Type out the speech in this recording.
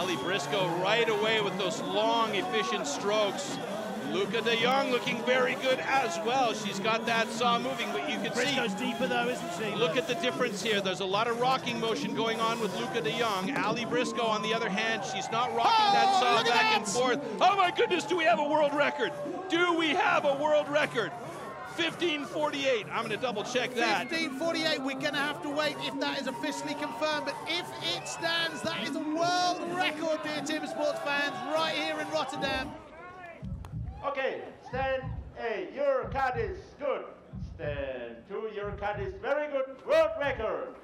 Ally Briscoe right away with those long, efficient strokes. Luca de Jong looking very good as well. She's got that saw moving, but you can Briscoe's see. deeper though, isn't she? Look at the difference here. There's a lot of rocking motion going on with Luca de Jong. Ally Briscoe, on the other hand, she's not rocking Oh, that saw back that! and forth. Oh my goodness, do we have a world record? Do we have a world record? 1548. I'm going to double check that. 1548. We're going to have to wait if that is officially confirmed. But if it stands, that is dear Timbersports fans, right here in Rotterdam. Okay, stand A, your cut is good. Stand two, your cut is very good. World record.